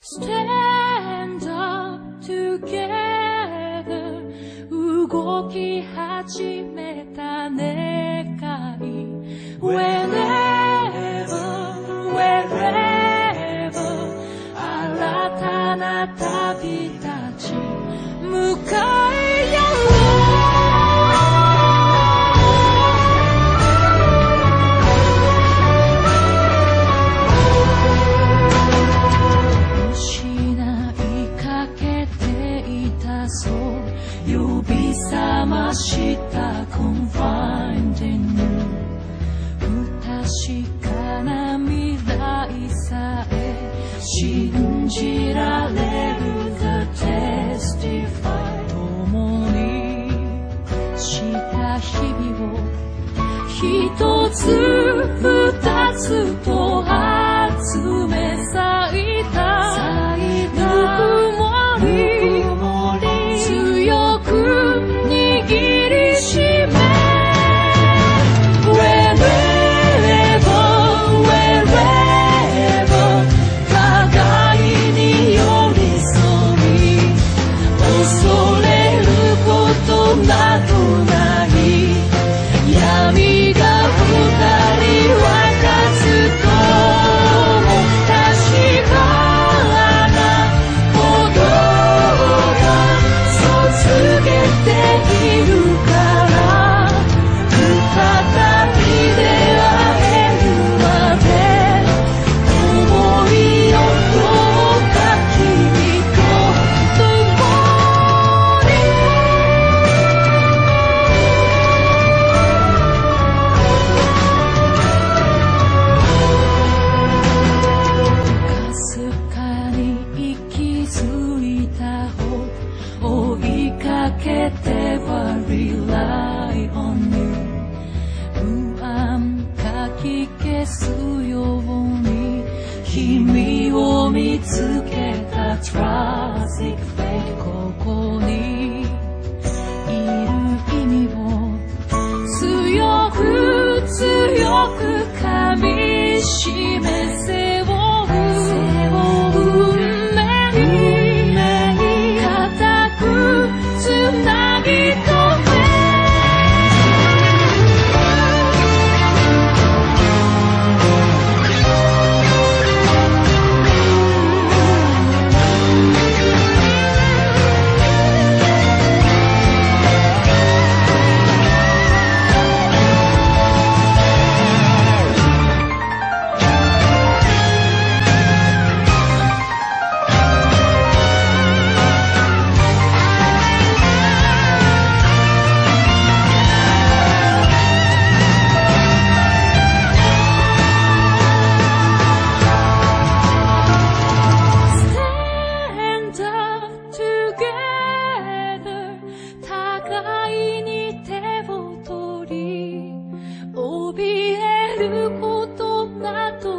Stand up together. 動き始めた願い Whenever 信じられる The Testify 共にした日々を一つ二つと集め消すように君を見つけた Fate 心ることなど